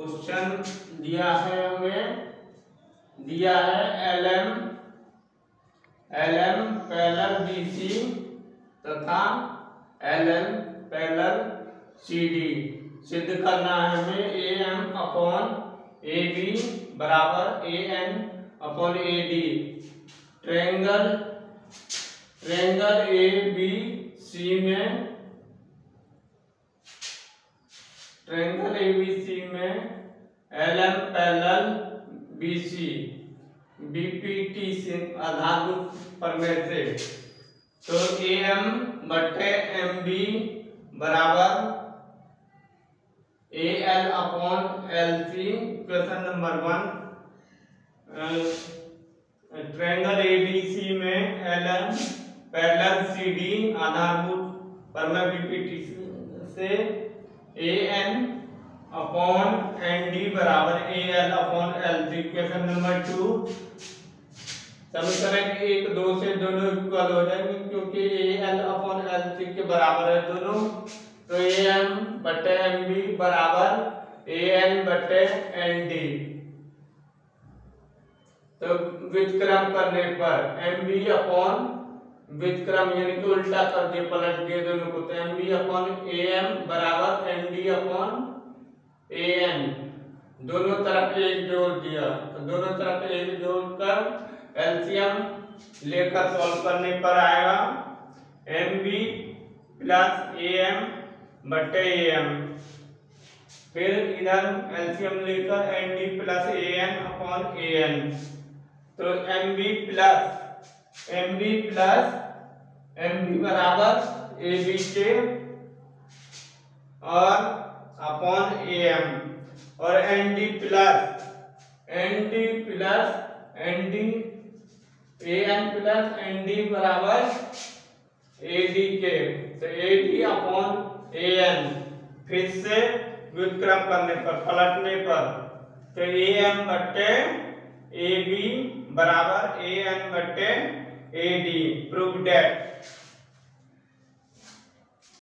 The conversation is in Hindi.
क्वेश्चन दिया है हमें। दिया है L M L M parallel B C तथा L M parallel C D सिद्ध करना है हमें A M upon A B बराबर A N upon A D. Triangle triangle A B C में ट्रेंगल ए बी सी में L M parallel B C B P T से तो ए एम बटे एम बी बराबर A L upon L C question number one. Triangle A B C में L M parallel C D आधारभूत प्रमेय B P T A N upon N D बराबर A L upon L C question number two समीकरण एक दो से दोनों इक्वल हो जाएँगे क्योंकि A L upon L C के बराबर है दोनों। तो ए एम बटे एम बी बराबर ए एन बटे एन डी तो व्युत्क्रम करने पर एम बी अपॉन व्युत्क्रम यानी कि उल्टा कर दिए, पलट दिए दोनों को। तो M B upon A M बराबर M D upon A N दोनों तरफ़ एक जोड़ दिया तो दोनों तरफ़ एक जोड़कर एलसीएम लेकर सॉल्व करने पर आएगा। M B plus A M बटे ए एम फिर इधर एलसीएम लेकर N D plus A N upon A N तो M B plus M B plus M B बराबर ए बी के और अपॉन ए एम और N D plus N D plus N D A N plus N D बराबर ए डी के तो A D upon A N फिर से व्युत्क्रम करने पर, पलटने पर. तो ए एम बट्टे ए बी बराबर ए एन बट्टे ए डी प्रूव डेट